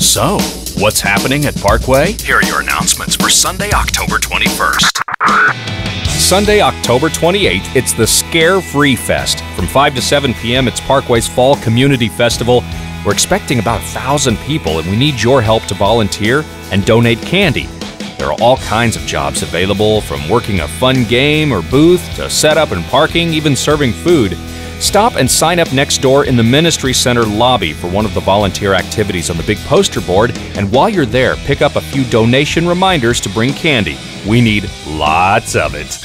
So, what's happening at Parkway? Here are your announcements for Sunday, October 21st. Sunday, October 28th, it's the Scare Free Fest. From 5 to 7 p.m., it's Parkway's Fall Community Festival. We're expecting about a thousand people, and we need your help to volunteer and donate candy. There are all kinds of jobs available, from working a fun game or booth to setup and parking, even serving food. Stop and sign up next door in the Ministry Center lobby for one of the volunteer activities on the big poster board, and while you're there, pick up a few donation reminders to bring candy. We need lots of it.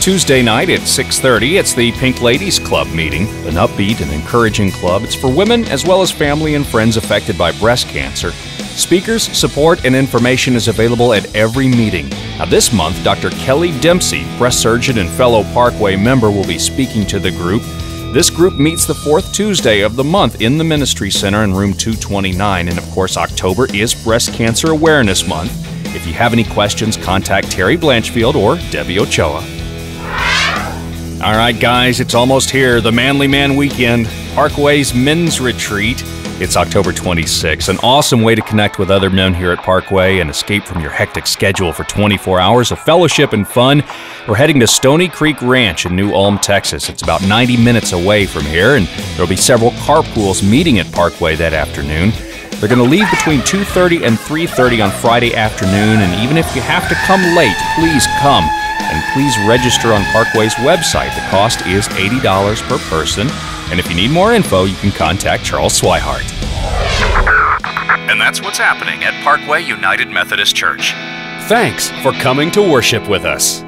Tuesday night at 6:30, it's the Pink Ladies Club meeting, an upbeat and encouraging club. It's for women as well as family and friends affected by breast cancer. Speakers, support, and information is available at every meeting. Now, this month, Dr. Kelly Dempsey, breast surgeon and fellow Parkway member, will be speaking to the group. This group meets the fourth Tuesday of the month in the Ministry Center in room 229. And of course, October is Breast Cancer Awareness Month. If you have any questions, contact Terry Blanchfield or Debbie Ochoa. All right, guys, it's almost here. The Manly Man Weekend, Parkway's Men's Retreat. It's October 26th, an awesome way to connect with other men here at Parkway and escape from your hectic schedule for 24 hours of fellowship and fun. We're heading to Stony Creek Ranch in New Ulm, Texas. It's about 90 minutes away from here, and there'll be several carpools meeting at Parkway that afternoon. They're going to leave between 2:30 and 3:30 on Friday afternoon, and even if you have to come late, please come. And please register on Parkway's website. The cost is $80 per person. And if you need more info, you can contact Charles Swihart. And that's what's happening at Parkway United Methodist Church. Thanks for coming to worship with us.